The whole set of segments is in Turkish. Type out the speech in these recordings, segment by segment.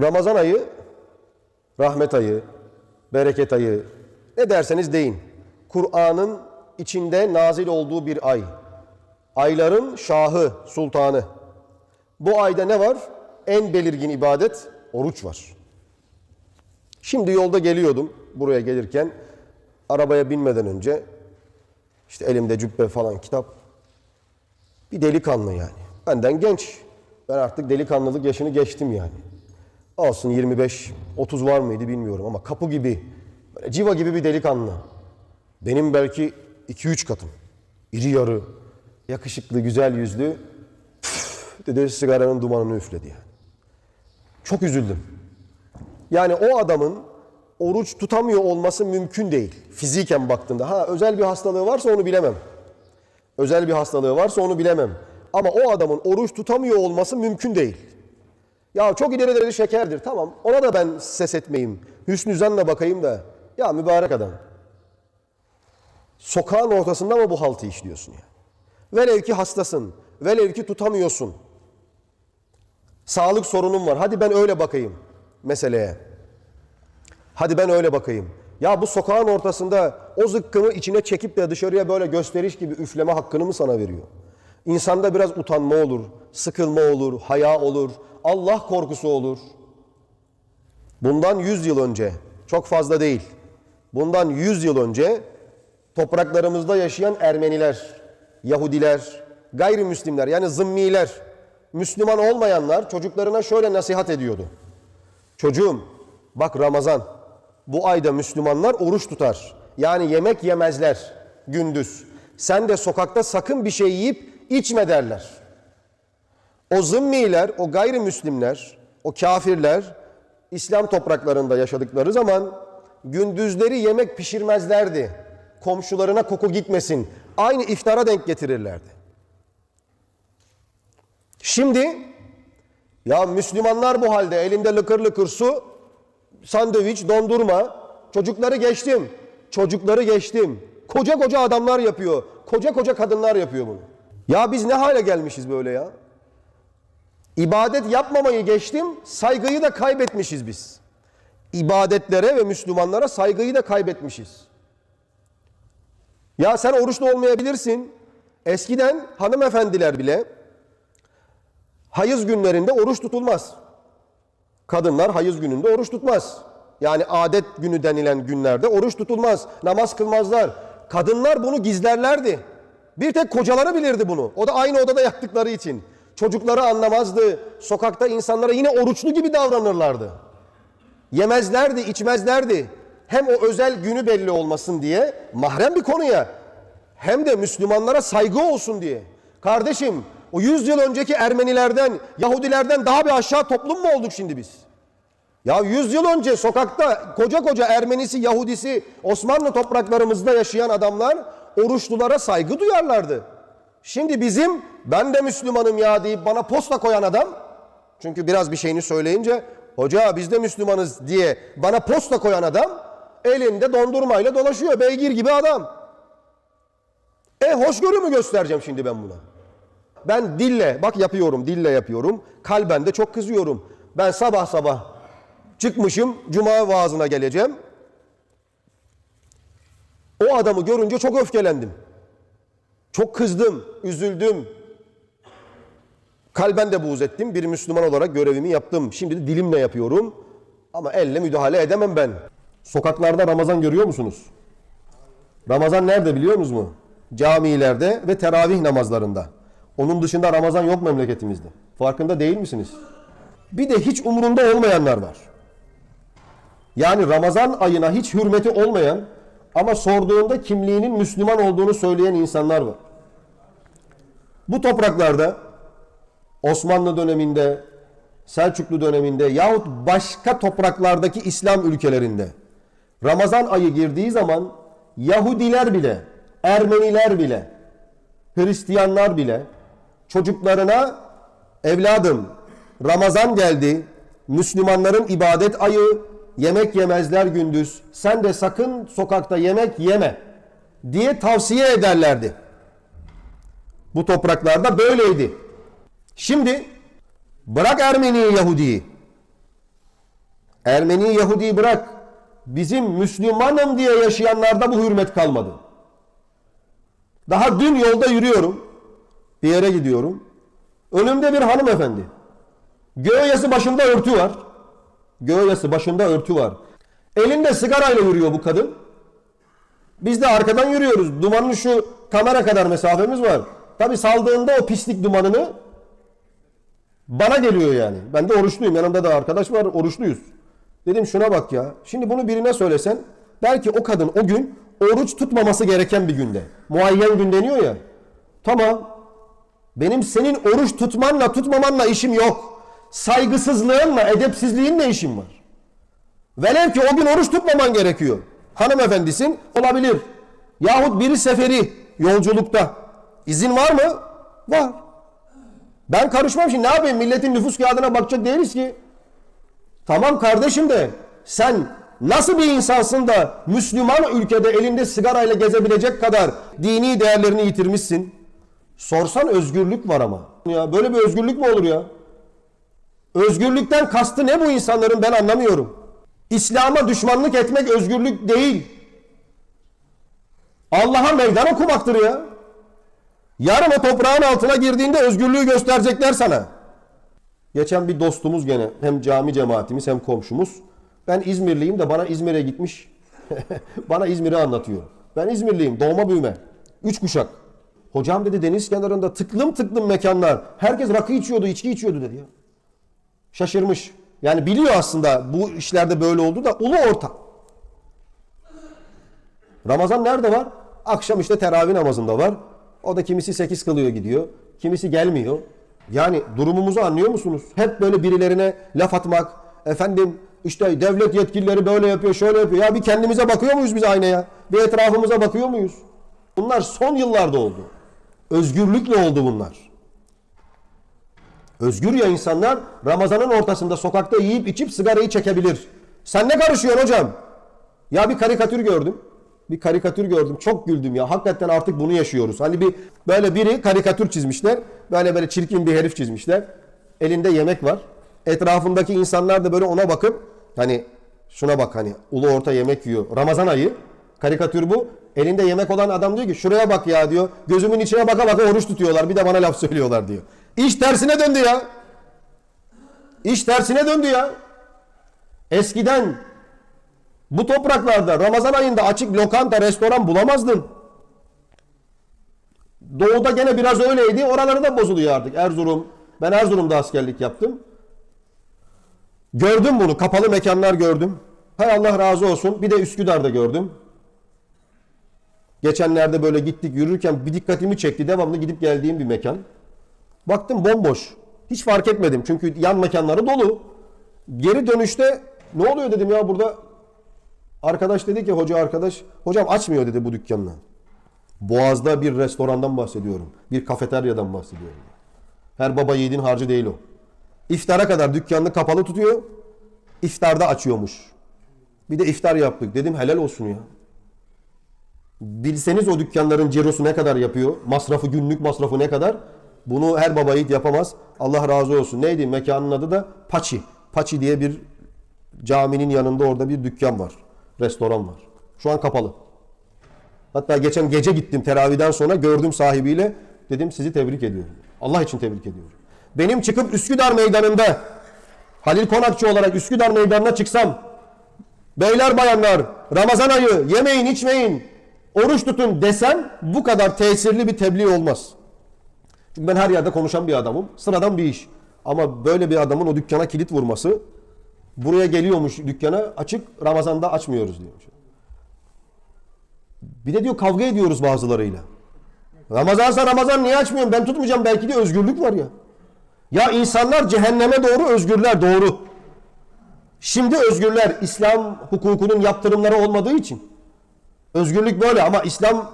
Ramazan ayı, rahmet ayı, bereket ayı, ne derseniz deyin. Kur'an'ın içinde nazil olduğu bir ay. Ayların şahı, sultanı. Bu ayda ne var? En belirgin ibadet oruç var. Şimdi yolda geliyordum buraya gelirken arabaya binmeden önce işte elimde cübbe falan kitap bir delikanlı yani. Benden genç. Ben artık delikanlılık yaşını geçtim yani. Olsun 25 30 var mıydı bilmiyorum ama kapı gibi böyle civa gibi bir delikanlı. Benim belki 2-3 katım. İri yarı, yakışıklı, güzel yüzlü. Püf, dedi sigaranın dumanını üfledi yani. Çok üzüldüm. Yani o adamın oruç tutamıyor olması mümkün değil. Fiziken baktığında. Ha özel bir hastalığı varsa onu bilemem. Özel bir hastalığı varsa onu bilemem. Ama o adamın oruç tutamıyor olması mümkün değil. Ya çok ileri derecede şekerdir. Tamam ona da ben ses etmeyeyim. Hüsnü zanla bakayım da. Ya mübarek adam. Sokağın ortasında mı bu haltı işliyorsun ya? Velev ki hastasın. Velev ki tutamıyorsun. Sağlık sorunun var. Hadi ben öyle bakayım meseleye. Hadi ben öyle bakayım. Ya bu sokağın ortasında o zıkkımı içine çekip de dışarıya böyle gösteriş gibi üfleme hakkını mı sana veriyor? İnsanda biraz utanma olur, sıkılma olur, haya olur, Allah korkusu olur. Bundan 100 yıl önce, çok fazla değil, bundan 100 yıl önce topraklarımızda yaşayan Ermeniler, Yahudiler, gayrimüslimler yani zımmiler, Müslüman olmayanlar çocuklarına şöyle nasihat ediyordu. Çocuğum bak Ramazan bu ayda Müslümanlar oruç tutar. Yani yemek yemezler gündüz. Sen de sokakta sakın bir şey yiyip içme derler. O zımmiler, o gayrimüslimler, o kafirler İslam topraklarında yaşadıkları zaman gündüzleri yemek pişirmezlerdi. Komşularına koku gitmesin. Aynı iftara denk getirirlerdi. Şimdi ya Müslümanlar bu halde elinde lıkır lıkır su, sandviç, dondurma. Çocukları geçtim. Çocukları geçtim. Koca koca adamlar yapıyor. Koca koca kadınlar yapıyor bunu. Ya biz ne hale gelmişiz böyle ya? İbadet yapmamayı geçtim, saygıyı da kaybetmişiz biz. İbadetlere ve Müslümanlara saygıyı da kaybetmişiz. Ya sen oruçlu olmayabilirsin. Eskiden hanımefendiler bile hayız günlerinde oruç tutulmaz. Kadınlar hayız gününde oruç tutmaz. Yani adet günü denilen günlerde oruç tutulmaz. Namaz kılmazlar. Kadınlar bunu gizlerlerdi. Bir tek kocaları bilirdi bunu. O da aynı odada yattıkları için. Çocukları anlamazdı. Sokakta insanlara yine oruçlu gibi davranırlardı. Yemezlerdi, içmezlerdi. Hem o özel günü belli olmasın diye mahrem bir konuya hem de Müslümanlara saygı olsun diye. Kardeşim o 100 yıl önceki Ermenilerden, Yahudilerden daha bir aşağı toplum mu olduk şimdi biz? Ya 100 yıl önce sokakta koca koca Ermenisi, Yahudisi Osmanlı topraklarımızda yaşayan adamlar oruçlulara saygı duyarlardı. Şimdi bizim ben de Müslümanım ya deyip bana posta koyan adam çünkü biraz bir şeyini söyleyince hoca biz de Müslümanız diye bana posta koyan adam elinde dondurmayla dolaşıyor beygir gibi adam. E hoşgörü mü göstereceğim şimdi ben buna? Ben dille bak yapıyorum dille yapıyorum kalben de çok kızıyorum. Ben sabah sabah çıkmışım cuma vaazına geleceğim. O adamı görünce çok öfkelendim. Çok kızdım, üzüldüm. Kalben de buğz ettim. Bir Müslüman olarak görevimi yaptım. Şimdi de dilimle yapıyorum. Ama elle müdahale edemem ben. Sokaklarda Ramazan görüyor musunuz? Ramazan nerede biliyor musunuz mu? Camilerde ve teravih namazlarında. Onun dışında Ramazan yok memleketimizde. Farkında değil misiniz? Bir de hiç umurunda olmayanlar var. Yani Ramazan ayına hiç hürmeti olmayan ama sorduğunda kimliğinin Müslüman olduğunu söyleyen insanlar var. Bu topraklarda Osmanlı döneminde, Selçuklu döneminde yahut başka topraklardaki İslam ülkelerinde Ramazan ayı girdiği zaman Yahudiler bile, Ermeniler bile, Hristiyanlar bile çocuklarına evladım Ramazan geldi, Müslümanların ibadet ayı, yemek yemezler gündüz. Sen de sakın sokakta yemek yeme diye tavsiye ederlerdi. Bu topraklarda böyleydi. Şimdi bırak Ermeniyi Yahudi'yi. Ermeni Yahudi'yi bırak. Bizim Müslümanım diye yaşayanlarda bu hürmet kalmadı. Daha dün yolda yürüyorum. Bir yere gidiyorum. Önümde bir hanımefendi. Göğeyası başında örtü var. Göğeyası başında örtü var. Elinde sigarayla yürüyor bu kadın. Biz de arkadan yürüyoruz. Dumanın şu kamera kadar mesafemiz var. Tabi saldığında o pislik dumanını bana geliyor yani. Ben de oruçluyum. Yanımda da arkadaş var. Oruçluyuz. Dedim şuna bak ya. Şimdi bunu birine söylesen belki o kadın o gün oruç tutmaması gereken bir günde. Muayyen gün deniyor ya. Tamam. Benim senin oruç tutmanla tutmamanla işim yok. Saygısızlığınla, edepsizliğinle işim var. Velev ki o gün oruç tutmaman gerekiyor. Hanımefendisin olabilir. Yahut biri seferi yolculukta. İzin var mı? Var. Ben karışmam şimdi ne yapayım milletin nüfus kağıdına bakacak değiliz ki. Tamam kardeşim de sen nasıl bir insansın da Müslüman ülkede elinde sigarayla gezebilecek kadar dini değerlerini yitirmişsin. Sorsan özgürlük var ama. Ya böyle bir özgürlük mü olur ya? Özgürlükten kastı ne bu insanların ben anlamıyorum. İslam'a düşmanlık etmek özgürlük değil. Allah'a meydan okumaktır ya. Yarın o toprağın altına girdiğinde özgürlüğü gösterecekler sana. Geçen bir dostumuz gene hem cami cemaatimiz hem komşumuz. Ben İzmirliyim de bana İzmir'e gitmiş. bana İzmir'i anlatıyor. Ben İzmirliyim doğma büyüme. Üç kuşak. Hocam dedi deniz kenarında tıklım tıklım mekanlar. Herkes rakı içiyordu, içki içiyordu dedi. Şaşırmış. Yani biliyor aslında bu işlerde böyle oldu da ulu orta. Ramazan nerede var? Akşam işte teravih namazında var. O da kimisi sekiz kılıyor gidiyor. Kimisi gelmiyor. Yani durumumuzu anlıyor musunuz? Hep böyle birilerine laf atmak. Efendim işte devlet yetkilileri böyle yapıyor, şöyle yapıyor. Ya bir kendimize bakıyor muyuz biz aynaya? Bir etrafımıza bakıyor muyuz? Bunlar son yıllarda oldu. Özgürlükle oldu bunlar. Özgür ya insanlar Ramazan'ın ortasında sokakta yiyip içip sigarayı çekebilir. Sen ne karışıyorsun hocam? Ya bir karikatür gördüm. Bir karikatür gördüm. Çok güldüm ya. Hakikaten artık bunu yaşıyoruz. Hani bir böyle biri karikatür çizmişler. Böyle böyle çirkin bir herif çizmişler. Elinde yemek var. Etrafındaki insanlar da böyle ona bakıp hani şuna bak hani ulu orta yemek yiyor. Ramazan ayı. Karikatür bu. Elinde yemek olan adam diyor ki şuraya bak ya diyor. Gözümün içine baka baka oruç tutuyorlar. Bir de bana laf söylüyorlar diyor. İş tersine döndü ya. İş tersine döndü ya. Eskiden bu topraklarda Ramazan ayında açık lokanta, restoran bulamazdın. Doğuda gene biraz öyleydi. Oraları da bozuluyor artık. Erzurum. Ben Erzurum'da askerlik yaptım. Gördüm bunu. Kapalı mekanlar gördüm. Hay Allah razı olsun. Bir de Üsküdar'da gördüm. Geçenlerde böyle gittik yürürken bir dikkatimi çekti. Devamlı gidip geldiğim bir mekan. Baktım bomboş. Hiç fark etmedim. Çünkü yan mekanları dolu. Geri dönüşte ne oluyor dedim ya burada. Arkadaş dedi ki hoca arkadaş. Hocam açmıyor dedi bu dükkanını. Boğaz'da bir restorandan bahsediyorum. Bir kafeteryadan bahsediyorum. Her baba yiğidin harcı değil o. İftara kadar dükkanını kapalı tutuyor. İftarda açıyormuş. Bir de iftar yaptık. Dedim helal olsun ya. Bilseniz o dükkanların cirosu ne kadar yapıyor, masrafı günlük masrafı ne kadar, bunu her baba yiğit yapamaz. Allah razı olsun. Neydi? Mekanın adı da Paçi. Paçi diye bir caminin yanında orada bir dükkan var. Restoran var. Şu an kapalı. Hatta geçen gece gittim teraviden sonra gördüm sahibiyle. Dedim sizi tebrik ediyorum. Allah için tebrik ediyorum. Benim çıkıp Üsküdar meydanında Halil Konakçı olarak Üsküdar meydanına çıksam beyler bayanlar Ramazan ayı yemeyin içmeyin oruç tutun desem bu kadar tesirli bir tebliğ olmaz. Çünkü ben her yerde konuşan bir adamım. Sıradan bir iş. Ama böyle bir adamın o dükkana kilit vurması buraya geliyormuş dükkana açık Ramazan'da açmıyoruz diyormuş. Bir de diyor kavga ediyoruz bazılarıyla. Ramazansa Ramazan niye açmıyorum? Ben tutmayacağım belki de özgürlük var ya. Ya insanlar cehenneme doğru özgürler doğru. Şimdi özgürler İslam hukukunun yaptırımları olmadığı için. Özgürlük böyle ama İslam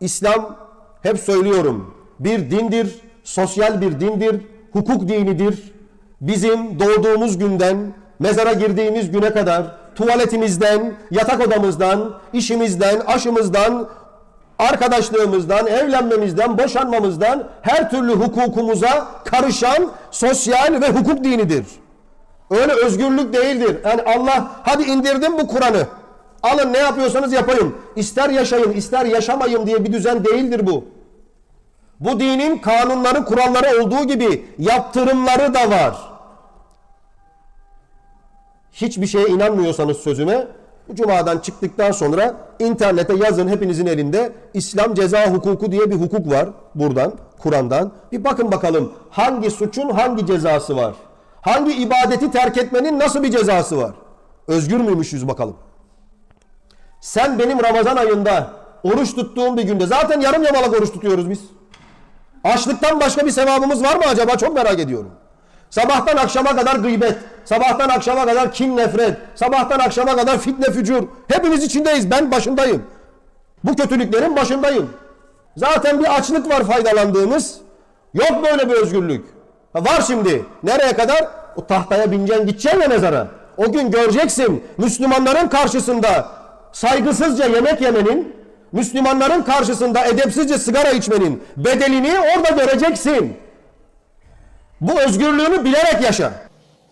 İslam hep söylüyorum bir dindir, sosyal bir dindir, hukuk dinidir. Bizim doğduğumuz günden mezara girdiğimiz güne kadar tuvaletimizden, yatak odamızdan, işimizden, aşımızdan, arkadaşlığımızdan, evlenmemizden, boşanmamızdan her türlü hukukumuza karışan sosyal ve hukuk dinidir. Öyle özgürlük değildir. Yani Allah hadi indirdim bu Kur'an'ı. Alın ne yapıyorsanız yapayım. İster yaşayın ister yaşamayın diye bir düzen değildir bu. Bu dinin kanunları, kuralları olduğu gibi yaptırımları da var. Hiçbir şeye inanmıyorsanız sözüme, bu cumadan çıktıktan sonra internete yazın hepinizin elinde İslam ceza hukuku diye bir hukuk var buradan, Kur'an'dan. Bir bakın bakalım hangi suçun hangi cezası var? Hangi ibadeti terk etmenin nasıl bir cezası var? Özgür müymüşüz bakalım. Sen benim Ramazan ayında oruç tuttuğum bir günde zaten yarım yamalak oruç tutuyoruz biz. Açlıktan başka bir sevabımız var mı acaba? Çok merak ediyorum. Sabahtan akşama kadar gıybet, sabahtan akşama kadar kin nefret, sabahtan akşama kadar fitne fücur. Hepimiz içindeyiz. Ben başındayım. Bu kötülüklerin başındayım. Zaten bir açlık var faydalandığımız. Yok böyle bir özgürlük. Ha, var şimdi. Nereye kadar? O tahtaya bineceksin gideceksin ya mezara. O gün göreceksin Müslümanların karşısında saygısızca yemek yemenin, Müslümanların karşısında edepsizce sigara içmenin bedelini orada göreceksin. Bu özgürlüğünü bilerek yaşa.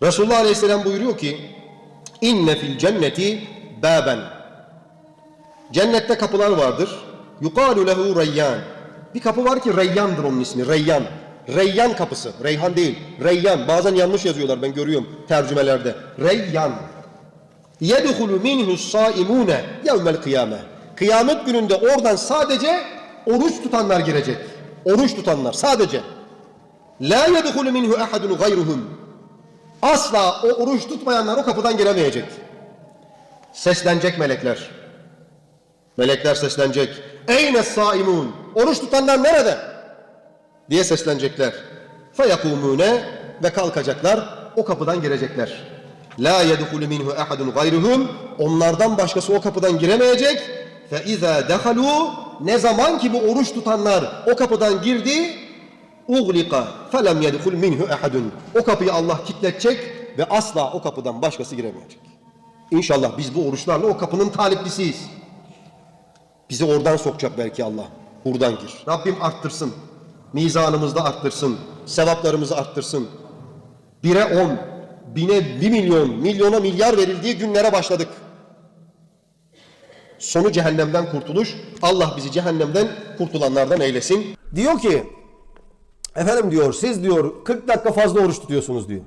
Resulullah Aleyhisselam buyuruyor ki inne fil cenneti baben Cennette kapılar vardır. Yukalu lehu reyyan. Bir kapı var ki Reyyan'dır onun ismi. Reyyan. Reyyan kapısı. Reyhan değil. Reyyan. Bazen yanlış yazıyorlar ben görüyorum tercümelerde. Reyyan. Yedhulu minhu saimune yevmel kıyame. Kıyamet gününde oradan sadece oruç tutanlar girecek. Oruç tutanlar sadece. La yedhulu minhu ahadun gayruhum. Asla o oruç tutmayanlar o kapıdan giremeyecek. Seslenecek melekler. Melekler seslenecek. Eyne saimun. Oruç tutanlar nerede? Diye seslenecekler. Feyakumune ve kalkacaklar. O kapıdan girecekler. La yedhulu minhu ahadun gayruhum. Onlardan başkası o kapıdan giremeyecek. Fe izâ dehalu ne zaman ki bu oruç tutanlar o kapıdan girdi uglika felem yedhul minhu ahadun. O kapıyı Allah kilitletecek ve asla o kapıdan başkası giremeyecek. İnşallah biz bu oruçlarla o kapının taliplisiyiz. Bizi oradan sokacak belki Allah. Buradan gir. Rabbim arttırsın. Mizanımızda arttırsın. Sevaplarımızı arttırsın. Bire on, bine bir milyon, milyona milyar verildiği günlere başladık. Sonu cehennemden kurtuluş. Allah bizi cehennemden kurtulanlardan eylesin. Diyor ki, efendim diyor siz diyor 40 dakika fazla oruç tutuyorsunuz diyor.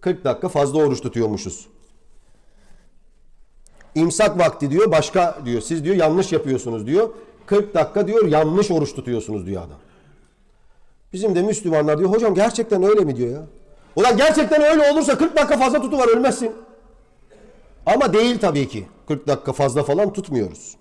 40 dakika fazla oruç tutuyormuşuz. İmsak vakti diyor başka diyor. Siz diyor yanlış yapıyorsunuz diyor. 40 dakika diyor yanlış oruç tutuyorsunuz diyor adam. Bizim de Müslümanlar diyor hocam gerçekten öyle mi diyor ya. Ulan gerçekten öyle olursa 40 dakika fazla tutuvar ölmezsin. Ama değil tabii ki. 40 dakika fazla falan tutmuyoruz.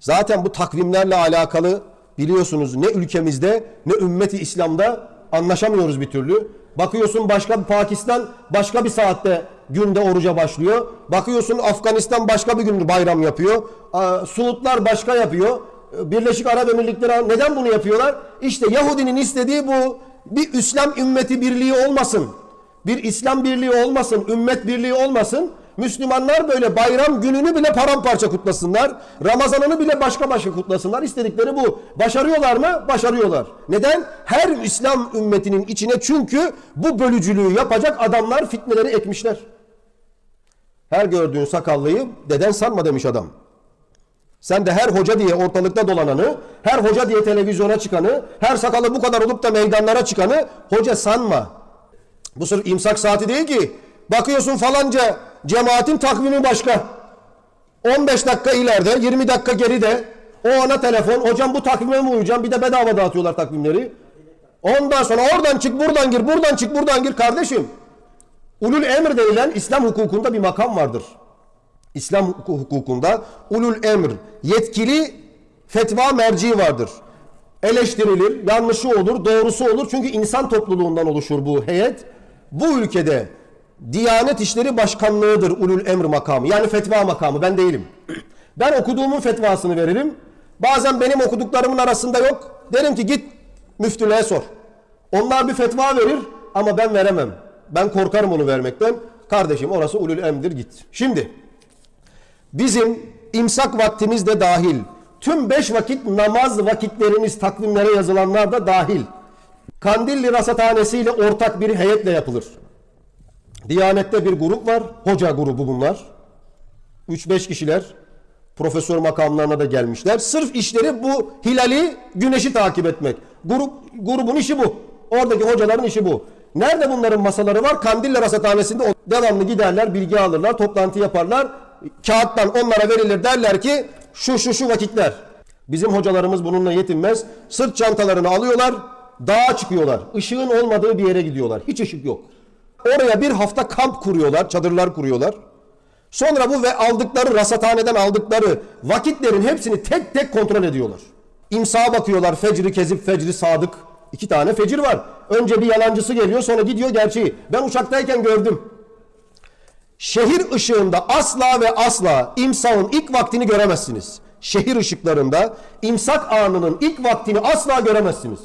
Zaten bu takvimlerle alakalı biliyorsunuz ne ülkemizde ne ümmeti İslam'da anlaşamıyoruz bir türlü. Bakıyorsun başka bir Pakistan başka bir saatte günde oruca başlıyor. Bakıyorsun Afganistan başka bir gün bayram yapıyor. Suudlar başka yapıyor. Birleşik Arap Emirlikleri neden bunu yapıyorlar? İşte Yahudinin istediği bu. Bir İslam ümmeti birliği olmasın. Bir İslam birliği olmasın, ümmet birliği olmasın. Müslümanlar böyle bayram gününü bile paramparça kutlasınlar. Ramazanını bile başka başka kutlasınlar. İstedikleri bu. Başarıyorlar mı? Başarıyorlar. Neden? Her İslam ümmetinin içine çünkü bu bölücülüğü yapacak adamlar fitneleri ekmişler. Her gördüğün sakallıyı deden sanma demiş adam. Sen de her hoca diye ortalıkta dolananı, her hoca diye televizyona çıkanı, her sakalı bu kadar olup da meydanlara çıkanı hoca sanma. Bu sırf imsak saati değil ki. Bakıyorsun falanca cemaatin takvimi başka. 15 dakika ileride, 20 dakika geride. O ana telefon, hocam bu takvime mi uyacağım? Bir de bedava dağıtıyorlar takvimleri. Ondan sonra oradan çık, buradan gir, buradan çık, buradan gir kardeşim. Ulul emr denilen İslam hukukunda bir makam vardır. İslam hukukunda ulul emr, yetkili fetva merci vardır. Eleştirilir, yanlışı olur, doğrusu olur. Çünkü insan topluluğundan oluşur bu heyet. Bu ülkede Diyanet İşleri Başkanlığı'dır ulul emr makamı. Yani fetva makamı. Ben değilim. Ben okuduğumun fetvasını veririm. Bazen benim okuduklarımın arasında yok. Derim ki git müftülüğe sor. Onlar bir fetva verir ama ben veremem. Ben korkarım onu vermekten. Kardeşim orası ulul emdir git. Şimdi bizim imsak vaktimiz de dahil. Tüm beş vakit namaz vakitlerimiz takvimlere yazılanlar da dahil. Kandilli Rasathanesi ile ortak bir heyetle yapılır. Diyanette bir grup var. Hoca grubu bunlar. 3-5 kişiler profesör makamlarına da gelmişler. Sırf işleri bu hilali, güneşi takip etmek. Grup grubun işi bu. Oradaki hocaların işi bu. Nerede bunların masaları var? Kandiller Rasathanesi'nde devamlı giderler, bilgi alırlar, toplantı yaparlar. Kağıttan onlara verilir derler ki şu şu şu vakitler. Bizim hocalarımız bununla yetinmez. Sırt çantalarını alıyorlar, dağa çıkıyorlar. Işığın olmadığı bir yere gidiyorlar. Hiç ışık yok. Oraya bir hafta kamp kuruyorlar, çadırlar kuruyorlar. Sonra bu ve aldıkları rasathaneden aldıkları vakitlerin hepsini tek tek kontrol ediyorlar. İmsağa bakıyorlar. Fecri kezip, fecri sadık. İki tane fecir var. Önce bir yalancısı geliyor sonra gidiyor gerçeği. Ben uçaktayken gördüm. Şehir ışığında asla ve asla imsağın ilk vaktini göremezsiniz. Şehir ışıklarında imsak anının ilk vaktini asla göremezsiniz.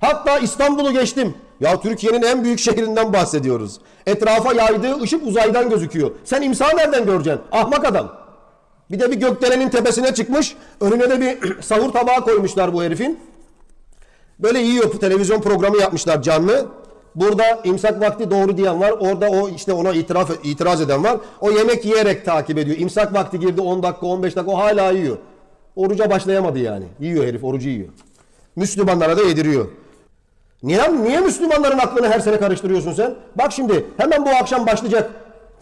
Hatta İstanbul'u geçtim. Ya Türkiye'nin en büyük şehrinden bahsediyoruz. Etrafa yaydığı ışık uzaydan gözüküyor. Sen imsahı nereden göreceksin? Ahmak adam. Bir de bir gökdelenin tepesine çıkmış. Önüne de bir sahur tabağı koymuşlar bu herifin. Böyle yiyor televizyon programı yapmışlar canlı. Burada imsak vakti doğru diyen var. Orada o işte ona itiraf, itiraz eden var. O yemek yiyerek takip ediyor. İmsak vakti girdi 10 dakika 15 dakika o hala yiyor. Oruca başlayamadı yani. Yiyor herif orucu yiyor. Müslümanlara da yediriyor. Niye, niye Müslümanların aklını her sene karıştırıyorsun sen? Bak şimdi hemen bu akşam başlayacak.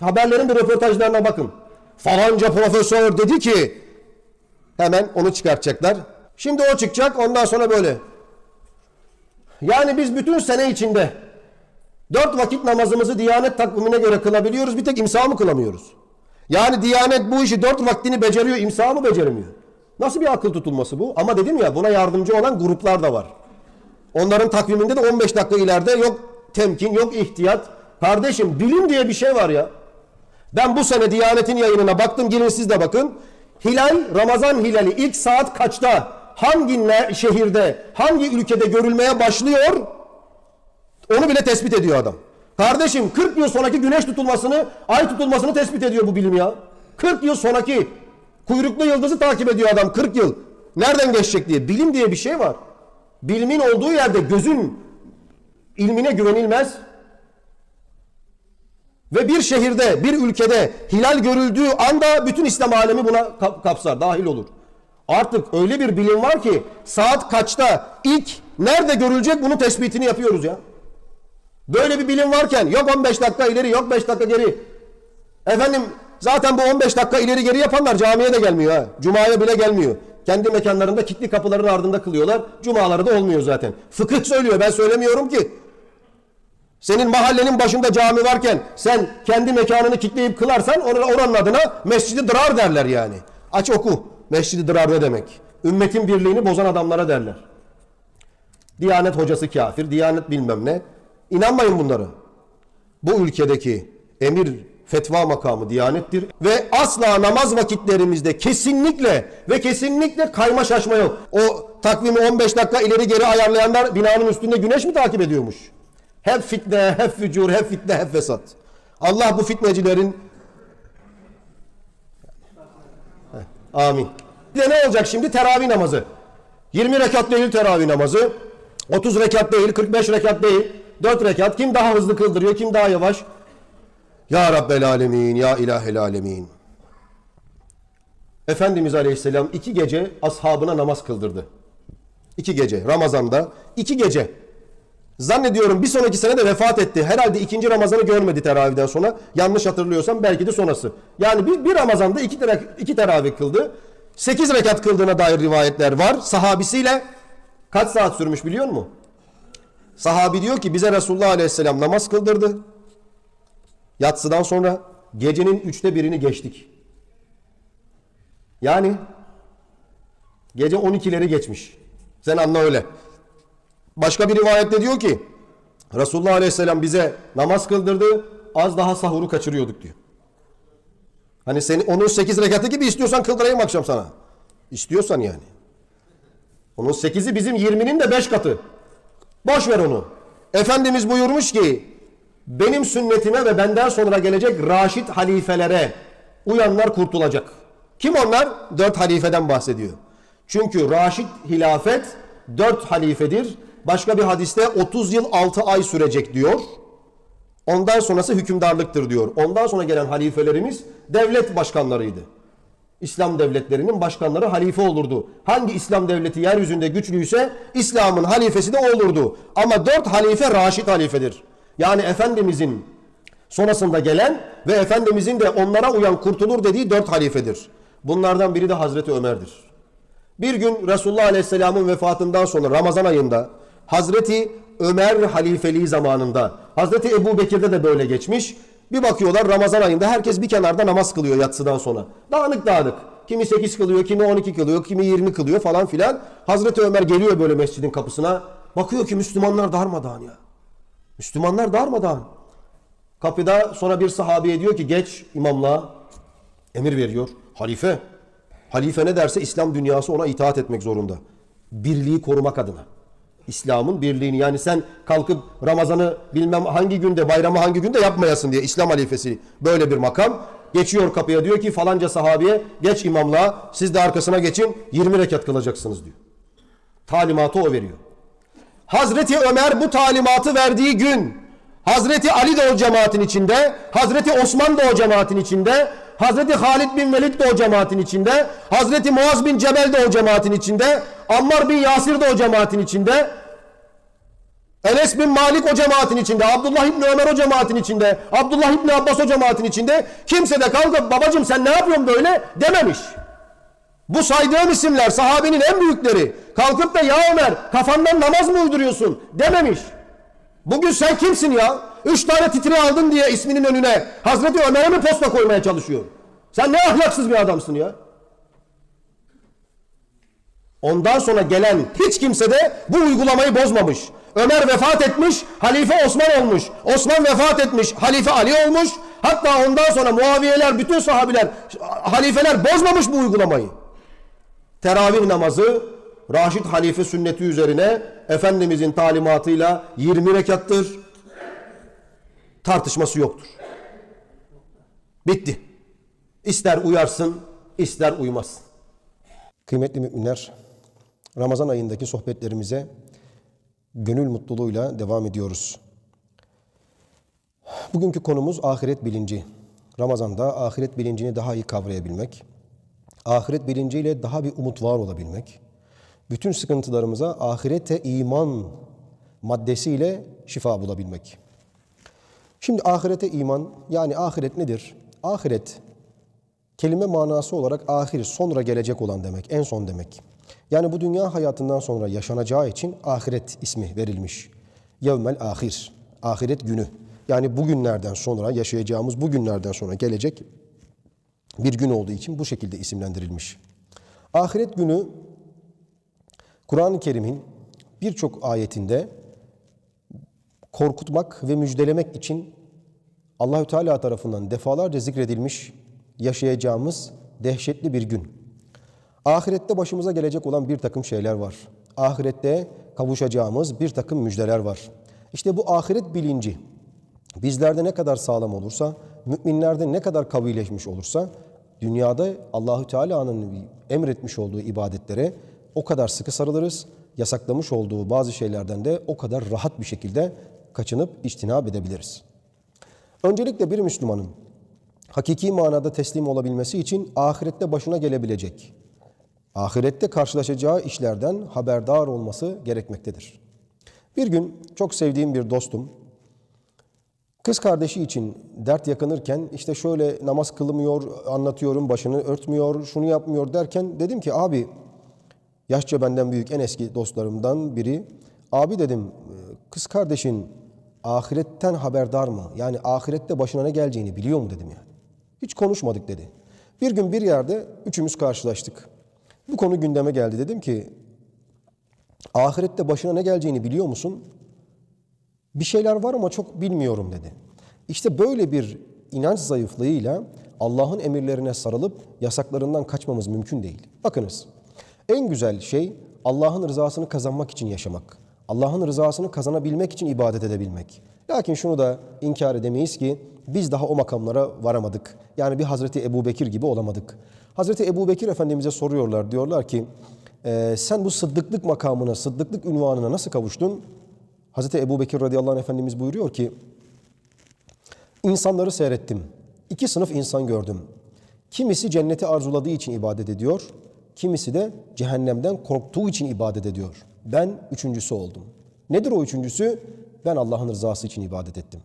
Haberlerin bir röportajlarına bakın. Falanca profesör dedi ki hemen onu çıkartacaklar. Şimdi o çıkacak ondan sonra böyle. Yani biz bütün sene içinde dört vakit namazımızı Diyanet takvimine göre kılabiliyoruz. Bir tek imsa mı kılamıyoruz? Yani Diyanet bu işi dört vaktini beceriyor, imsa mı beceremiyor? Nasıl bir akıl tutulması bu? Ama dedim ya buna yardımcı olan gruplar da var. Onların takviminde de 15 dakika ileride yok temkin, yok ihtiyat. Kardeşim bilim diye bir şey var ya. Ben bu sene Diyanet'in yayınına baktım. Gelin siz de bakın. Hilal, Ramazan hilali ilk saat kaçta, hangi şehirde, hangi ülkede görülmeye başlıyor? Onu bile tespit ediyor adam. Kardeşim 40 yıl sonraki güneş tutulmasını, ay tutulmasını tespit ediyor bu bilim ya. 40 yıl sonraki kuyruklu yıldızı takip ediyor adam 40 yıl. Nereden geçecek diye. Bilim diye bir şey var. Bilimin olduğu yerde gözün ilmine güvenilmez. Ve bir şehirde, bir ülkede hilal görüldüğü anda bütün İslam alemi buna kapsar, dahil olur. Artık öyle bir bilim var ki saat kaçta ilk nerede görülecek bunu tespitini yapıyoruz ya. Böyle bir bilim varken yok 15 dakika ileri yok 5 dakika geri. Efendim zaten bu 15 dakika ileri geri yapanlar camiye de gelmiyor ha. Cuma'ya bile gelmiyor. Kendi mekanlarında kilitli kapıların ardında kılıyorlar. Cumaları da olmuyor zaten. Fıkıh söylüyor ben söylemiyorum ki. Senin mahallenin başında cami varken sen kendi mekanını kilitleyip kılarsan oranın adına mescidi dırar derler yani. Aç oku. Mescidi dırar ne demek? Ümmetin birliğini bozan adamlara derler. Diyanet hocası kafir, Diyanet bilmem ne. İnanmayın bunlara. Bu ülkedeki emir fetva makamı Diyanettir ve asla namaz vakitlerimizde kesinlikle ve kesinlikle kayma şaşma yok. O takvimi 15 dakika ileri geri ayarlayanlar binanın üstünde güneş mi takip ediyormuş? Hep fitne, hep fücur, hep fitne, hep fesat. Allah bu fitnecilerin Amin. Bir de ne olacak şimdi? Teravih namazı. 20 rekat değil teravih namazı. 30 rekat değil, 45 rekat değil. 4 rekat. Kim daha hızlı kıldırıyor, kim daha yavaş? Ya Rabbel Alemin, Ya İlahel Alemin. Efendimiz Aleyhisselam iki gece ashabına namaz kıldırdı. İki gece. Ramazan'da iki gece. Zannediyorum bir sonraki sene de vefat etti. Herhalde ikinci Ramazan'ı görmedi teravihden sonra. Yanlış hatırlıyorsam belki de sonrası. Yani bir, bir Ramazan'da iki, tera, iki teravih kıldı. Sekiz rekat kıldığına dair rivayetler var. Sahabisiyle kaç saat sürmüş biliyor musun? Sahabi diyor ki bize Resulullah Aleyhisselam namaz kıldırdı. Yatsıdan sonra gecenin üçte birini geçtik. Yani gece 12'leri geçmiş. Sen anla öyle. Başka bir rivayette diyor ki Resulullah Aleyhisselam bize namaz kıldırdı az daha sahuru kaçırıyorduk diyor. Hani seni onun 8 rekatı gibi istiyorsan kıldırayım akşam sana. İstiyorsan yani. Onun 8'i bizim 20'nin de 5 katı. Boş ver onu. Efendimiz buyurmuş ki benim sünnetime ve benden sonra gelecek raşit halifelere uyanlar kurtulacak. Kim onlar? Dört halifeden bahsediyor. Çünkü raşit hilafet dört halifedir. Başka bir hadiste 30 yıl 6 ay sürecek diyor. Ondan sonrası hükümdarlıktır diyor. Ondan sonra gelen halifelerimiz devlet başkanlarıydı. İslam devletlerinin başkanları halife olurdu. Hangi İslam devleti yeryüzünde güçlüyse İslam'ın halifesi de olurdu. Ama dört halife Raşid halifedir. Yani Efendimizin sonrasında gelen ve Efendimizin de onlara uyan kurtulur dediği dört halifedir. Bunlardan biri de Hazreti Ömer'dir. Bir gün Resulullah Aleyhisselam'ın vefatından sonra Ramazan ayında Hazreti Ömer halifeliği zamanında Hazreti Ebu Bekir'de de böyle geçmiş. Bir bakıyorlar Ramazan ayında herkes bir kenarda namaz kılıyor yatsıdan sonra. Dağınık dağınık. Kimi 8 kılıyor, kimi 12 kılıyor, kimi 20 kılıyor falan filan. Hazreti Ömer geliyor böyle mescidin kapısına. Bakıyor ki Müslümanlar darmadağın ya. Müslümanlar darmadağın. Kapıda sonra bir sahabeye diyor ki geç imamlığa. Emir veriyor. Halife. Halife ne derse İslam dünyası ona itaat etmek zorunda. Birliği korumak adına. İslam'ın birliğini yani sen kalkıp Ramazan'ı bilmem hangi günde bayramı hangi günde yapmayasın diye İslam halifesi böyle bir makam. Geçiyor kapıya diyor ki falanca sahabiye geç imamlığa siz de arkasına geçin 20 rekat kılacaksınız diyor. Talimatı o veriyor. Hazreti Ömer bu talimatı verdiği gün Hazreti Ali de o cemaatin içinde, Hazreti Osman da o cemaatin içinde, Hazreti Halid bin Velid de o cemaatin içinde, Hazreti Muaz bin Cebel de o cemaatin içinde, Ammar bin Yasir de o cemaatin içinde, Enes bin Malik o cemaatin içinde, Abdullah İbni Ömer o cemaatin içinde, Abdullah İbni Abbas o cemaatin içinde. Kimse de kalkıp babacım sen ne yapıyorsun böyle dememiş. Bu saydığım isimler sahabenin en büyükleri. Kalkıp da ya Ömer kafandan namaz mı uyduruyorsun dememiş. Bugün sen kimsin ya? Üç tane titri aldın diye isminin önüne Hazreti Ömer'e mi posta koymaya çalışıyor? Sen ne ahlaksız bir adamsın ya? Ondan sonra gelen hiç kimse de bu uygulamayı bozmamış. Ömer vefat etmiş, halife Osman olmuş. Osman vefat etmiş, halife Ali olmuş. Hatta ondan sonra Muaviyeler, bütün sahabiler, halifeler bozmamış bu uygulamayı. Teravih namazı Raşid halife sünneti üzerine Efendimizin talimatıyla 20 rekattır. Tartışması yoktur. Bitti. İster uyarsın, ister uymazsın. Kıymetli müminler, Ramazan ayındaki sohbetlerimize gönül mutluluğuyla devam ediyoruz. Bugünkü konumuz ahiret bilinci. Ramazan'da ahiret bilincini daha iyi kavrayabilmek, ahiret bilinciyle daha bir umut var olabilmek, bütün sıkıntılarımıza ahirete iman maddesiyle şifa bulabilmek. Şimdi ahirete iman yani ahiret nedir? Ahiret kelime manası olarak ahir, sonra gelecek olan demek, en son demek. Yani bu dünya hayatından sonra yaşanacağı için ahiret ismi verilmiş. Yevmel ahir, ahiret günü. Yani bugünlerden sonra yaşayacağımız bugünlerden sonra gelecek bir gün olduğu için bu şekilde isimlendirilmiş. Ahiret günü Kur'an-ı Kerim'in birçok ayetinde korkutmak ve müjdelemek için Allahü Teala tarafından defalarca zikredilmiş yaşayacağımız dehşetli bir gün. Ahirette başımıza gelecek olan bir takım şeyler var. Ahirette kavuşacağımız bir takım müjdeler var. İşte bu ahiret bilinci bizlerde ne kadar sağlam olursa, müminlerde ne kadar kavileşmiş olursa, dünyada Allahü Teala'nın emretmiş olduğu ibadetlere o kadar sıkı sarılırız, yasaklamış olduğu bazı şeylerden de o kadar rahat bir şekilde kaçınıp içtinab edebiliriz. Öncelikle bir Müslümanın hakiki manada teslim olabilmesi için ahirette başına gelebilecek, ahirette karşılaşacağı işlerden haberdar olması gerekmektedir. Bir gün çok sevdiğim bir dostum, kız kardeşi için dert yakınırken işte şöyle namaz kılmıyor, anlatıyorum, başını örtmüyor, şunu yapmıyor derken dedim ki abi yaşça benden büyük en eski dostlarımdan biri. Abi dedim kız kardeşin ahiretten haberdar mı? Yani ahirette başına ne geleceğini biliyor mu dedim yani. Hiç konuşmadık dedi. Bir gün bir yerde üçümüz karşılaştık. Bu konu gündeme geldi. Dedim ki ahirette başına ne geleceğini biliyor musun? Bir şeyler var ama çok bilmiyorum dedi. İşte böyle bir inanç zayıflığıyla Allah'ın emirlerine sarılıp yasaklarından kaçmamız mümkün değil. Bakınız en güzel şey Allah'ın rızasını kazanmak için yaşamak. Allah'ın rızasını kazanabilmek için ibadet edebilmek. Lakin şunu da inkar edemeyiz ki biz daha o makamlara varamadık. Yani bir Hazreti Ebu Bekir gibi olamadık. Hazreti Ebu Bekir Efendimiz'e soruyorlar. Diyorlar ki e, sen bu sıddıklık makamına, sıddıklık ünvanına nasıl kavuştun? Hazreti Ebu Bekir radıyallahu anh Efendimiz buyuruyor ki İnsanları seyrettim. İki sınıf insan gördüm. Kimisi cenneti arzuladığı için ibadet ediyor, kimisi de cehennemden korktuğu için ibadet ediyor. Ben üçüncüsü oldum. Nedir o üçüncüsü? Ben Allah'ın rızası için ibadet ettim.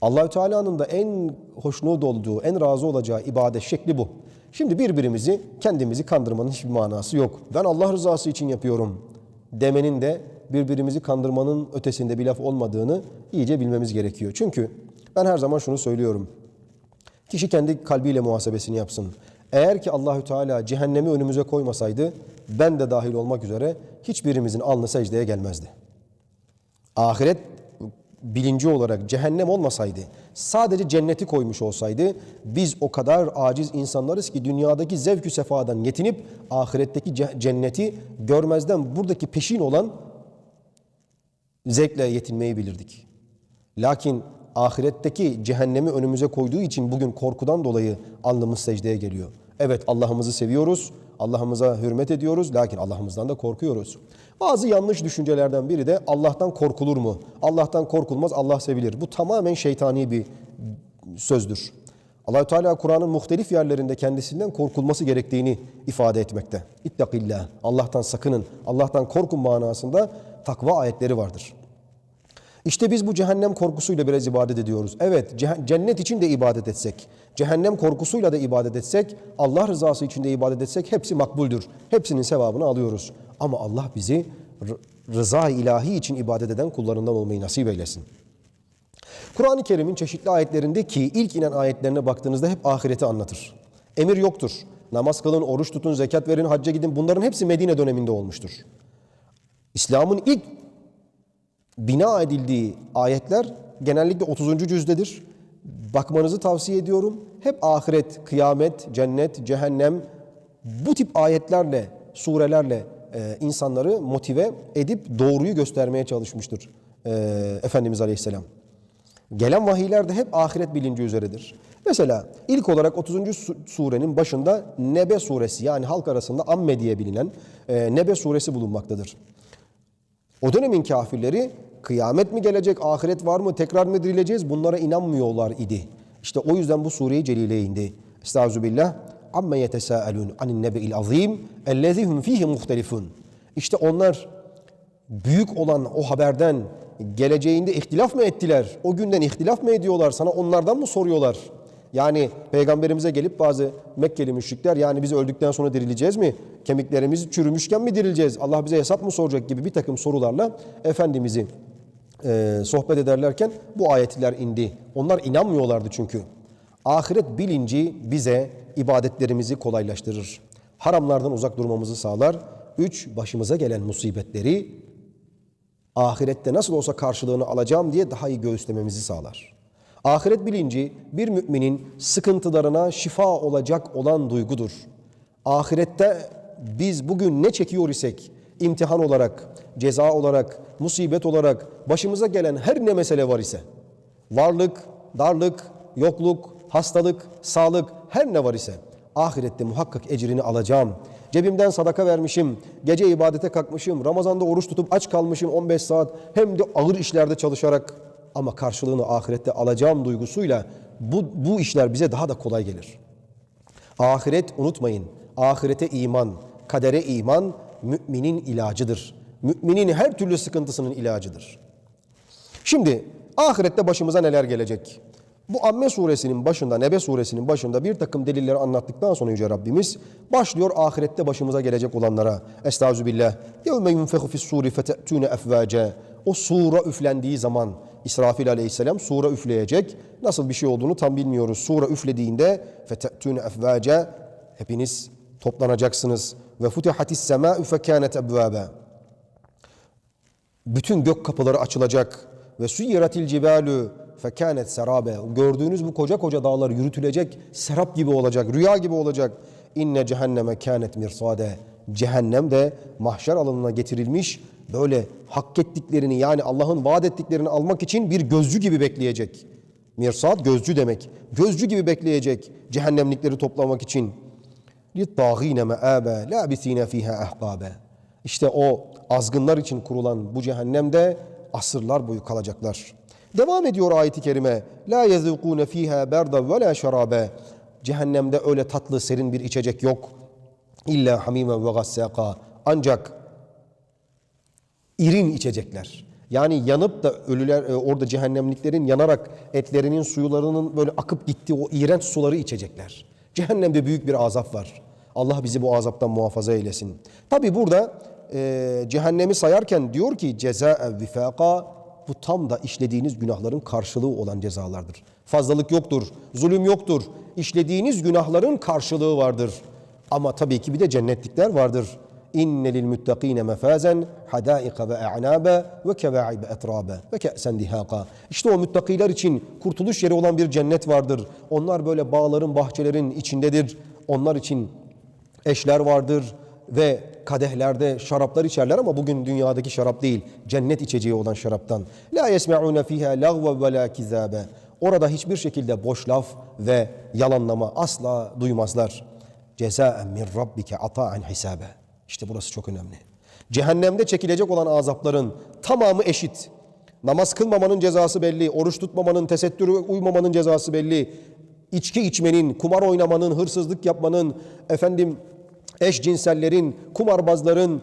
Allahü Teala'nın da en hoşnut olduğu, en razı olacağı ibadet şekli bu. Şimdi birbirimizi, kendimizi kandırmanın hiçbir manası yok. Ben Allah rızası için yapıyorum demenin de birbirimizi kandırmanın ötesinde bir laf olmadığını iyice bilmemiz gerekiyor. Çünkü ben her zaman şunu söylüyorum. Kişi kendi kalbiyle muhasebesini yapsın. Eğer ki Allahü Teala cehennemi önümüze koymasaydı ben de dahil olmak üzere hiçbirimizin alnı secdeye gelmezdi. Ahiret bilinci olarak cehennem olmasaydı, sadece cenneti koymuş olsaydı biz o kadar aciz insanlarız ki dünyadaki zevkü sefadan yetinip ahiretteki cenneti görmezden buradaki peşin olan zevkle yetinmeyi bilirdik. Lakin ahiretteki cehennemi önümüze koyduğu için bugün korkudan dolayı alnımız secdeye geliyor. Evet Allah'ımızı seviyoruz, Allah'ımıza hürmet ediyoruz lakin Allah'ımızdan da korkuyoruz. Bazı yanlış düşüncelerden biri de Allah'tan korkulur mu? Allah'tan korkulmaz, Allah sevilir. Bu tamamen şeytani bir sözdür. Allahü Teala Kur'an'ın muhtelif yerlerinde kendisinden korkulması gerektiğini ifade etmekte. İttakillah, Allah'tan sakının, Allah'tan korkun manasında takva ayetleri vardır. İşte biz bu cehennem korkusuyla biraz ibadet ediyoruz. Evet cennet için de ibadet etsek, cehennem korkusuyla da ibadet etsek, Allah rızası için de ibadet etsek hepsi makbuldür. Hepsinin sevabını alıyoruz. Ama Allah bizi rıza ilahi için ibadet eden kullarından olmayı nasip eylesin. Kur'an-ı Kerim'in çeşitli ayetlerinde ki ilk inen ayetlerine baktığınızda hep ahireti anlatır. Emir yoktur. Namaz kılın, oruç tutun, zekat verin, hacca gidin bunların hepsi Medine döneminde olmuştur. İslam'ın ilk bina edildiği ayetler genellikle 30. cüzdedir. Bakmanızı tavsiye ediyorum. Hep ahiret, kıyamet, cennet, cehennem bu tip ayetlerle, surelerle e, insanları motive edip doğruyu göstermeye çalışmıştır e, Efendimiz Aleyhisselam. Gelen vahiyler de hep ahiret bilinci üzeredir. Mesela ilk olarak 30. surenin başında Nebe suresi yani halk arasında Amme diye bilinen e, Nebe suresi bulunmaktadır. O dönemin kafirleri kıyamet mi gelecek, ahiret var mı, tekrar mı dirileceğiz bunlara inanmıyorlar idi. İşte o yüzden bu sureyi celile indi. Estağfirullah. Amme yetesâelûn anin nebe'il azîm ellezî hum fîhi muhtelifun. İşte onlar büyük olan o haberden geleceğinde ihtilaf mı ettiler? O günden ihtilaf mı ediyorlar? Sana onlardan mı soruyorlar? Yani peygamberimize gelip bazı Mekkeli müşrikler yani biz öldükten sonra dirileceğiz mi? Kemiklerimiz çürümüşken mi dirileceğiz? Allah bize hesap mı soracak gibi bir takım sorularla Efendimiz'i e, sohbet ederlerken bu ayetler indi. Onlar inanmıyorlardı çünkü. Ahiret bilinci bize ibadetlerimizi kolaylaştırır. Haramlardan uzak durmamızı sağlar. Üç, başımıza gelen musibetleri ahirette nasıl olsa karşılığını alacağım diye daha iyi göğüslememizi sağlar. Ahiret bilinci bir müminin sıkıntılarına şifa olacak olan duygudur. Ahirette biz bugün ne çekiyor isek imtihan olarak, ceza olarak, musibet olarak başımıza gelen her ne mesele var ise varlık, darlık, yokluk, hastalık, sağlık her ne var ise ahirette muhakkak ecrini alacağım. Cebimden sadaka vermişim, gece ibadete kalkmışım, Ramazan'da oruç tutup aç kalmışım 15 saat hem de ağır işlerde çalışarak ama karşılığını ahirette alacağım duygusuyla bu, bu işler bize daha da kolay gelir. Ahiret unutmayın, ahirete iman, kadere iman müminin ilacıdır. Müminin her türlü sıkıntısının ilacıdır. Şimdi ahirette başımıza neler gelecek? Bu Amme suresinin başında, Nebe suresinin başında bir takım delilleri anlattıktan sonra Yüce Rabbimiz başlıyor ahirette başımıza gelecek olanlara. Estağfirullah. يَوْمَ يُنْفَخُ فِي السُّورِ فَتَأْتُونَ اَفْوَاجًا O sura üflendiği zaman İsrafil aleyhisselam sura üfleyecek. Nasıl bir şey olduğunu tam bilmiyoruz. Sura üflediğinde fetetun efvace hepiniz toplanacaksınız. Ve futihatis semâ'ü fekânet ebvâbe. Bütün gök kapıları açılacak. Ve suyyiratil cibalü fekânet serabe. Gördüğünüz bu koca koca dağlar yürütülecek, serap gibi olacak, rüya gibi olacak. İnne cehenneme kânet mirsade. Cehennem de mahşer alanına getirilmiş böyle hak ettiklerini yani Allah'ın vaat ettiklerini almak için bir gözcü gibi bekleyecek. Mirsad gözcü demek. Gözcü gibi bekleyecek cehennemlikleri toplamak için. لِلطَّاغِينَ مَآبًا لَابِث۪ينَ ف۪يهَا اَحْقَابًا İşte o azgınlar için kurulan bu cehennemde asırlar boyu kalacaklar. Devam ediyor ayeti kerime. La yezukune fiha berda ve la şarabe. Cehennemde öyle tatlı serin bir içecek yok. İlla hamimen ve gassaka. Ancak irin içecekler. Yani yanıp da ölüler e, orada cehennemliklerin yanarak etlerinin suyularının böyle akıp gittiği o iğrenç suları içecekler. Cehennemde büyük bir azap var. Allah bizi bu azaptan muhafaza eylesin. Tabi burada e, cehennemi sayarken diyor ki ceza vifaka bu tam da işlediğiniz günahların karşılığı olan cezalardır. Fazlalık yoktur, zulüm yoktur. İşlediğiniz günahların karşılığı vardır. Ama tabii ki bir de cennetlikler vardır. İnne lil muttaqine mefazen hadaika ve a'nabe ve kevaibe etrabe ve ke'sen dihaka. İşte o muttakiler için kurtuluş yeri olan bir cennet vardır. Onlar böyle bağların, bahçelerin içindedir. Onlar için eşler vardır ve kadehlerde şaraplar içerler ama bugün dünyadaki şarap değil, cennet içeceği olan şaraptan. La yesme'une fiha lagve ve la kizabe. Orada hiçbir şekilde boş laf ve yalanlama asla duymazlar. Cezaen min rabbike ata'en hisabe. İşte burası çok önemli. Cehennemde çekilecek olan azapların tamamı eşit. Namaz kılmamanın cezası belli, oruç tutmamanın, tesettüre uymamanın cezası belli. İçki içmenin, kumar oynamanın, hırsızlık yapmanın, efendim eşcinsellerin, kumarbazların,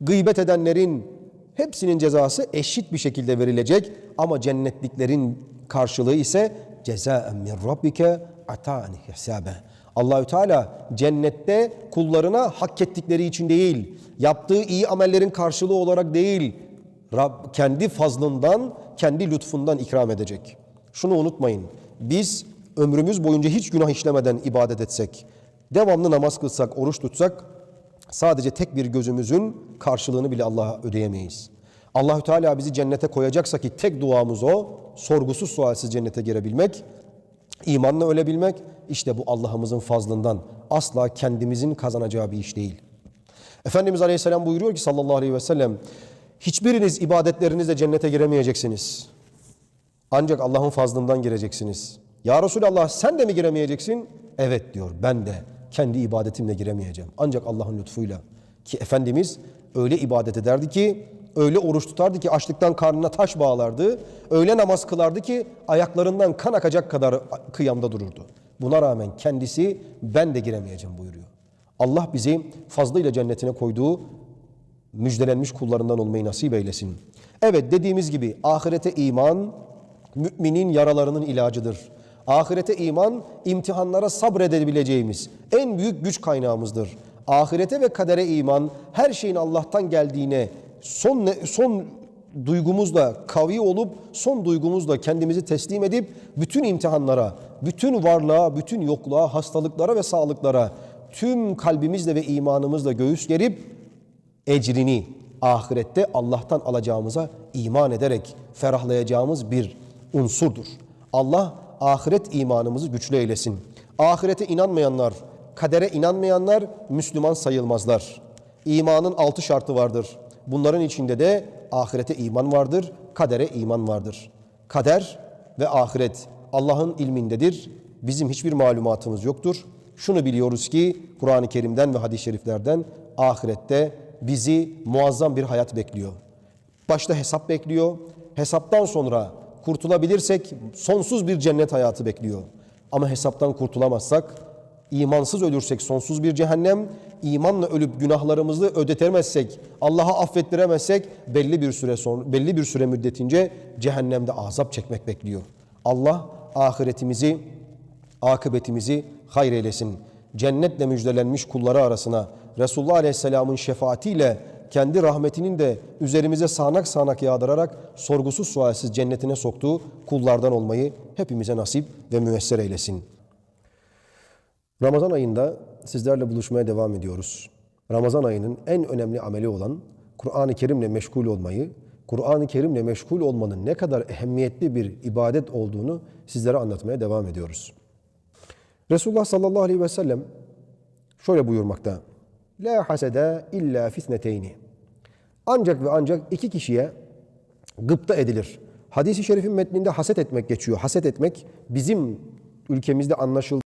gıybet edenlerin hepsinin cezası eşit bir şekilde verilecek ama cennetliklerin karşılığı ise cezaen min rabbike ata'ni hisabe. Allahü Teala cennette kullarına hak ettikleri için değil, yaptığı iyi amellerin karşılığı olarak değil, Rab kendi fazlından, kendi lütfundan ikram edecek. Şunu unutmayın. Biz ömrümüz boyunca hiç günah işlemeden ibadet etsek, devamlı namaz kılsak, oruç tutsak sadece tek bir gözümüzün karşılığını bile Allah'a ödeyemeyiz. Allahü Teala bizi cennete koyacaksa ki tek duamız o, sorgusuz sualsiz cennete girebilmek, imanla ölebilmek, işte bu Allah'ımızın fazlından asla kendimizin kazanacağı bir iş değil. Efendimiz Aleyhisselam buyuruyor ki sallallahu aleyhi ve sellem, hiçbiriniz ibadetlerinizle cennete giremeyeceksiniz. Ancak Allah'ın fazlından gireceksiniz. Ya Resulallah sen de mi giremeyeceksin? Evet diyor ben de kendi ibadetimle giremeyeceğim. Ancak Allah'ın lütfuyla. Ki Efendimiz öyle ibadet ederdi ki, öyle oruç tutardı ki açlıktan karnına taş bağlardı. Öyle namaz kılardı ki ayaklarından kan akacak kadar kıyamda dururdu. Buna rağmen kendisi ben de giremeyeceğim buyuruyor. Allah bizi fazlıyla cennetine koyduğu müjdelenmiş kullarından olmayı nasip eylesin. Evet dediğimiz gibi ahirete iman müminin yaralarının ilacıdır. Ahirete iman imtihanlara sabredebileceğimiz en büyük güç kaynağımızdır. Ahirete ve kadere iman her şeyin Allah'tan geldiğine son son duygumuzla kavi olup son duygumuzla kendimizi teslim edip bütün imtihanlara, bütün varlığa, bütün yokluğa, hastalıklara ve sağlıklara tüm kalbimizle ve imanımızla göğüs gerip ecrini ahirette Allah'tan alacağımıza iman ederek ferahlayacağımız bir unsurdur. Allah ahiret imanımızı güçlü eylesin. Ahirete inanmayanlar, kadere inanmayanlar Müslüman sayılmazlar. İmanın altı şartı vardır. Bunların içinde de ahirete iman vardır, kadere iman vardır. Kader ve ahiret Allah'ın ilmindedir. Bizim hiçbir malumatımız yoktur. Şunu biliyoruz ki Kur'an-ı Kerim'den ve hadis-i şeriflerden ahirette bizi muazzam bir hayat bekliyor. Başta hesap bekliyor. Hesaptan sonra kurtulabilirsek sonsuz bir cennet hayatı bekliyor. Ama hesaptan kurtulamazsak, imansız ölürsek sonsuz bir cehennem, imanla ölüp günahlarımızı ödetemezsek, Allah'a affettiremezsek belli bir süre sonra belli bir süre müddetince cehennemde azap çekmek bekliyor. Allah ahiretimizi, akıbetimizi hayır eylesin. Cennetle müjdelenmiş kulları arasına Resulullah Aleyhisselam'ın şefaatiyle kendi rahmetinin de üzerimize sağanak sağanak yağdırarak sorgusuz sualsiz cennetine soktuğu kullardan olmayı hepimize nasip ve müyesser eylesin. Ramazan ayında sizlerle buluşmaya devam ediyoruz. Ramazan ayının en önemli ameli olan Kur'an-ı Kerim'le meşgul olmayı, Kur'an-ı Kerim'le meşgul olmanın ne kadar ehemmiyetli bir ibadet olduğunu sizlere anlatmaya devam ediyoruz. Resulullah sallallahu aleyhi ve sellem şöyle buyurmakta. La hasede illa fitneteyni. Ancak ve ancak iki kişiye gıpta edilir. Hadis-i şerifin metninde haset etmek geçiyor. Haset etmek bizim ülkemizde anlaşıldığı